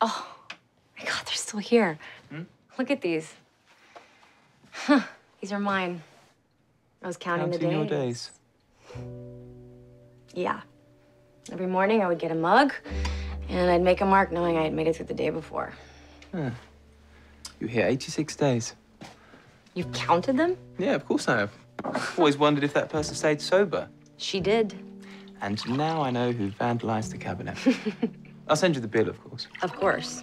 Oh, still here. Hmm? Look at these. Huh, these are mine. I was counting, Counting the your days. days. Yeah. Every morning I would get a mug and I'd make a mark knowing I had made it through the day before. You hit 86 days. You've counted them? Yeah, of course I have. Always wondered if that person stayed sober. She did. And now I know who vandalized the cabinet. I'll send you the bill, of course. Of course.